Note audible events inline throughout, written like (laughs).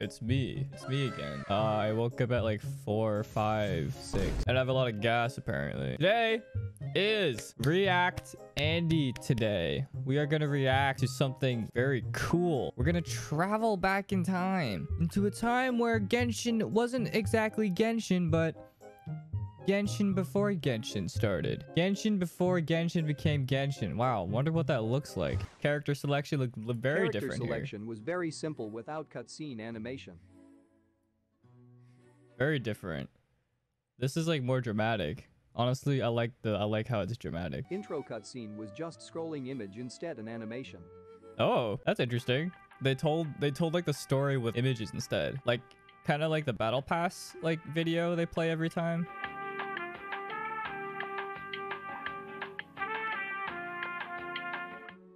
It's me. It's me again. Uh, I woke up at like four, five, six, and I have a lot of gas apparently. Today is React Andy today. We are going to react to something very cool. We're going to travel back in time into a time where Genshin wasn't exactly Genshin, but Genshin before Genshin started. Genshin before Genshin became Genshin. Wow, wonder what that looks like. Character selection looked look very Character different here. selection was very simple without cutscene animation. Very different. This is like more dramatic. Honestly, I like the I like how it's dramatic. Intro cutscene was just scrolling image instead an animation. Oh, that's interesting. They told they told like the story with images instead. Like kind of like the battle pass like video they play every time.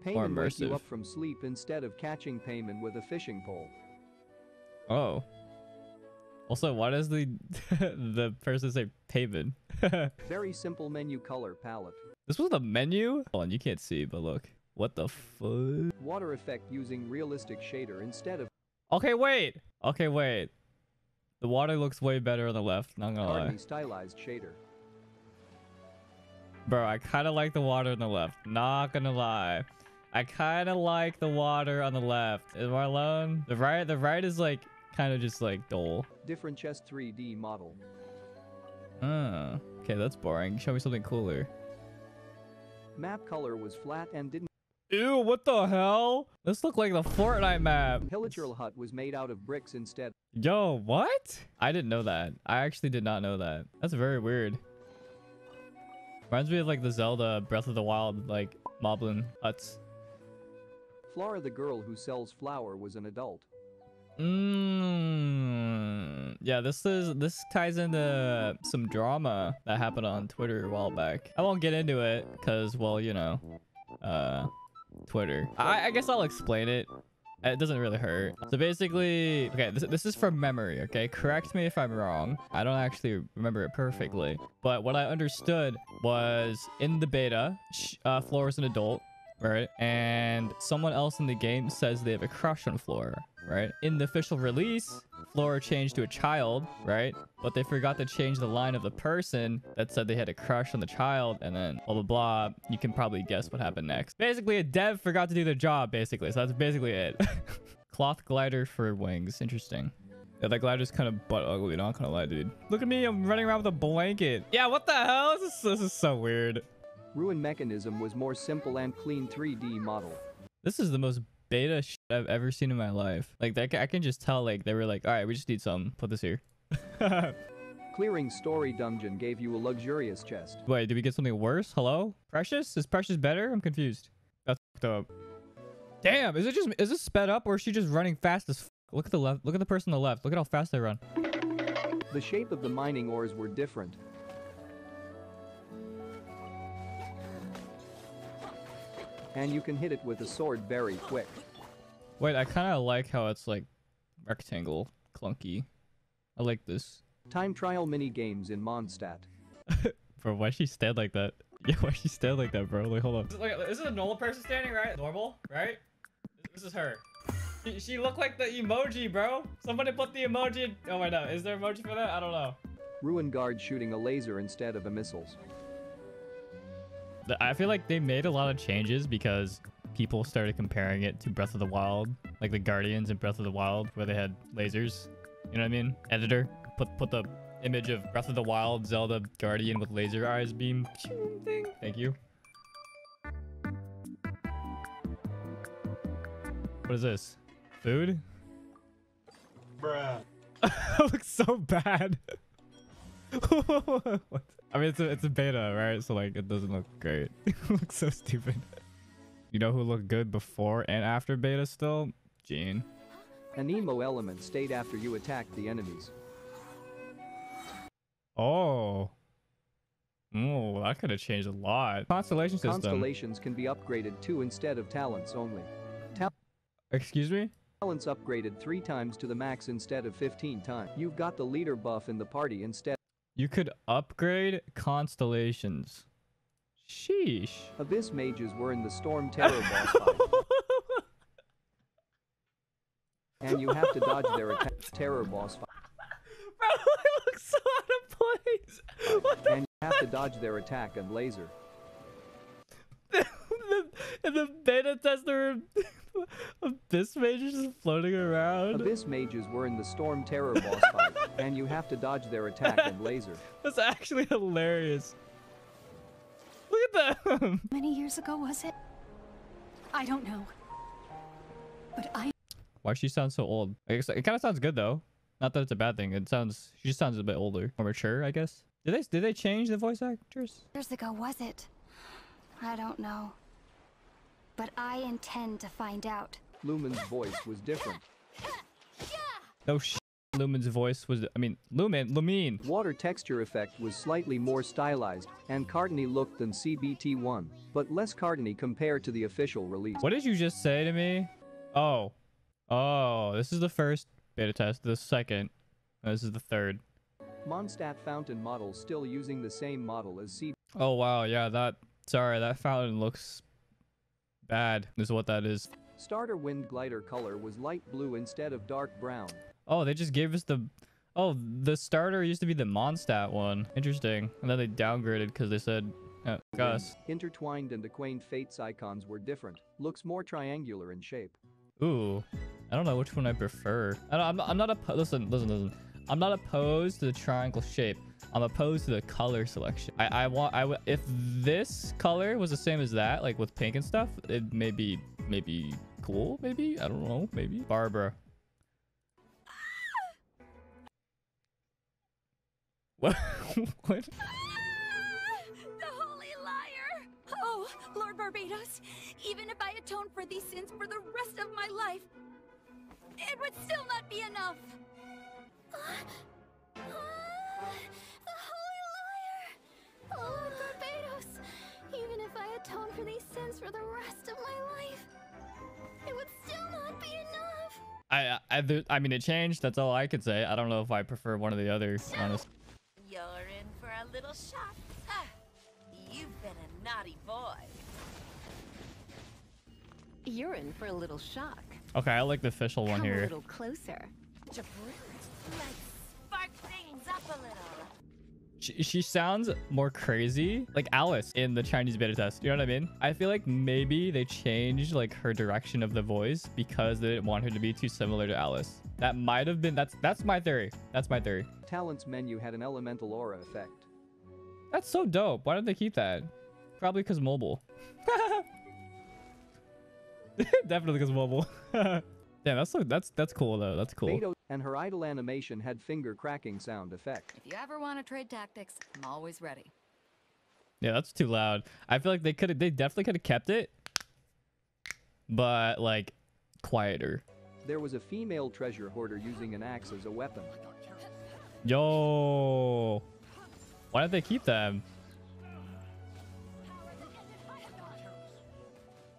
Paimon wake you up from sleep instead of catching Paimon with a fishing pole. Oh. Also, why does the (laughs) the person say payment? (laughs) Very simple menu color palette. this was the menu? Hold on, you can't see, but look. What the fuck? Water effect using realistic shader instead of Okay, wait. Okay, wait. The water looks way better on the left. Not gonna lie. stylized shader. Bro, I kind of like the water on the left. Not gonna lie. I kind of like the water on the left. Am I alone? The right, the right is like kind of just like dull. Different chest 3D model. Oh, okay, that's boring. Show me something cooler. Map color was flat and didn't. Ew, what the hell? This look like the Fortnite map. Pillager hut was made out of bricks instead. Yo, what? I didn't know that. I actually did not know that. That's very weird. Reminds me of like the Zelda Breath of the Wild, like Moblin huts. Flora the girl who sells flour was an adult. Mm, yeah, this is this ties into some drama that happened on Twitter a while back. I won't get into it because, well, you know, uh, Twitter. I, I guess I'll explain it. It doesn't really hurt. So basically, okay, this, this is from memory, okay? Correct me if I'm wrong. I don't actually remember it perfectly. But what I understood was in the beta, uh, Flora's an adult, right? And someone else in the game says they have a crush on Flora, right? In the official release, Flora changed to a child, right? But they forgot to change the line of the person that said they had a crush on the child, and then blah blah blah. You can probably guess what happened next. Basically, a dev forgot to do their job, basically. So that's basically it. (laughs) Cloth glider for wings. Interesting. Yeah, that glider's kind of butt ugly, not gonna lie, dude. Look at me, I'm running around with a blanket. Yeah, what the hell? This is, this is so weird. Ruin mechanism was more simple and clean 3D model. This is the most beta shit I've ever seen in my life. Like, that, I can just tell, like, they were like, all right, we just need some. Put this here. (laughs) Clearing story dungeon gave you a luxurious chest. Wait, did we get something worse? Hello? Precious? Is Precious better? I'm confused. That's up. Damn, is it just, is this sped up or is she just running fast as f Look at the left. Look at the person on the left. Look at how fast they run. The shape of the mining ores were different. And you can hit it with a sword very quick. Wait, I kind of like how it's like rectangle, clunky. I like this. Time trial mini games in Mondstadt. (laughs) Bro, why she stand like that? (laughs) Yeah, why she stand like that, bro? Like, hold on. Like, this is a normal person standing, right? Normal, right? This is her. She, she looked like the emoji, bro. Somebody put the emoji. Oh my god, is there emoji for that? I don't know. Ruin guard shooting a laser instead of a missiles. I feel like they made a lot of changes because people started comparing it to Breath of the Wild, like the Guardians in Breath of the Wild, where they had lasers. You know what I mean? Editor, put put the image of Breath of the Wild Zelda Guardian with laser eyes beam thing. Thank you. What is this? Food? Bruh. (laughs) that looks so bad. (laughs) What? I mean, it's a, it's a beta, right? So, like, it doesn't look great. (laughs) it looks so stupid. You know who looked good before and after beta still? Jean. An emo element stayed after you attacked the enemies. Oh. Oh, that could have changed a lot. Constellation system. Constellations can be upgraded too instead of talents only. Excuse me? Talents upgraded 3 times to the max instead of 15 times. You've got the leader buff in the party instead. You could upgrade constellations. Sheesh. Abyss mages were in the Storm Terror (laughs) boss fight. and you have to dodge their attack. Terror boss fight. Bro, (laughs) it looks so out of place. What the And you have to dodge their attack and laser. (laughs) the, and the beta tester (laughs) Abyss mages is just floating around. Abyss mages were in the Storm Terror (laughs) boss fight, and you have to dodge their attack and laser. (laughs) That's actually hilarious. Look at them. many years ago was it? I don't know. But I Why she sound so old? I guess it kind of sounds good though. Not that it's a bad thing. It sounds she just sounds a bit older, more mature, I guess. Did they did they change the voice actors? years ago was it? I don't know. But I intend to find out. Lumen's voice was different. No sh- Lumen's voice was. I mean, Lumen, Lumine. Water texture effect was slightly more stylized and cartony looked than CBT1, but less cartony compared to the official release. What did you just say to me? Oh, oh, this is the first beta test. The second. This is the third. Mondstadt fountain model still using the same model as C. Oh wow, yeah, that. Sorry, that fountain looks bad. Is what that is. Starter wind glider color was light blue instead of dark brown. Oh, they just gave us the. Oh, the starter used to be the Mondstadt one. Interesting. And then they downgraded because they said, uh, Gus. Intertwined and acquainted fates icons were different. Looks more triangular in shape. Ooh, I don't know which one I prefer. I don't, I'm not. I'm not oppo- listen, listen, listen. I'm not opposed to the triangle shape. I'm opposed to the color selection. I, I want. I w- if this color was the same as that, like with pink and stuff, it may be maybe cool. Maybe I don't know. Maybe Barbara. (laughs) What? what? the holy liar! Oh, Lord Barbatos, even if I atone for these sins for the rest of my life, it would still not be enough. the holy liar! Oh, Lord Barbatos, even if I atone for these sins for the rest of my life, not be enough. I I there- I mean it changed. That's all I could say. I don't know if I prefer one or the other. Honest. You're in for a little shock. You've been a naughty boy. You're in for a little shock. Okay, I like the official one here. a little closer. Let's spark things up a little. She, she sounds more crazy, like Alice in the Chinese beta test. You know what I mean? I feel like maybe they changed like her direction of the voice because they didn't want her to be too similar to Alice. That might have been that's that's my theory. That's my theory. Talents menu had an elemental aura effect. That's so dope. Why did they keep that? Probably because mobile. (laughs) Definitely because mobile. (laughs) Damn, that's so that's that's cool though. That's cool. Beidou and her idle animation had finger cracking sound effect. If you ever want to trade tactics, I'm always ready. Yeah, that's too loud. I feel like they could have they definitely could have kept it, but like quieter. There was a female treasure hoarder using an axe as a weapon. Yo, why did they keep them?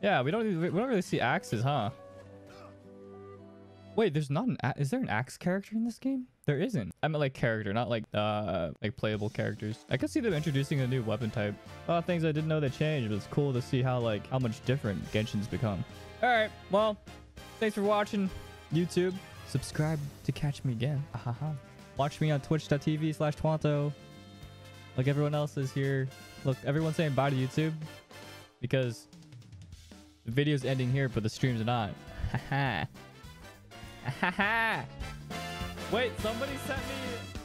Yeah, we don't we don't really see axes, huh? Wait, there's not an is there an axe character in this game? There isn't. I mean like character, not like uh like playable characters. I could see them introducing a new weapon type. A lot of things I didn't know they changed, but it's cool to see how like how much different Genshin's become. All right, well, thanks for watching YouTube. Subscribe to catch me again. Ahaha. Watch me on twitch.tv slash Tuonto. Like everyone else is here. Look, everyone's saying bye to YouTube because the video's ending here, but the stream's not. Haha. (laughs) Wait, somebody sent me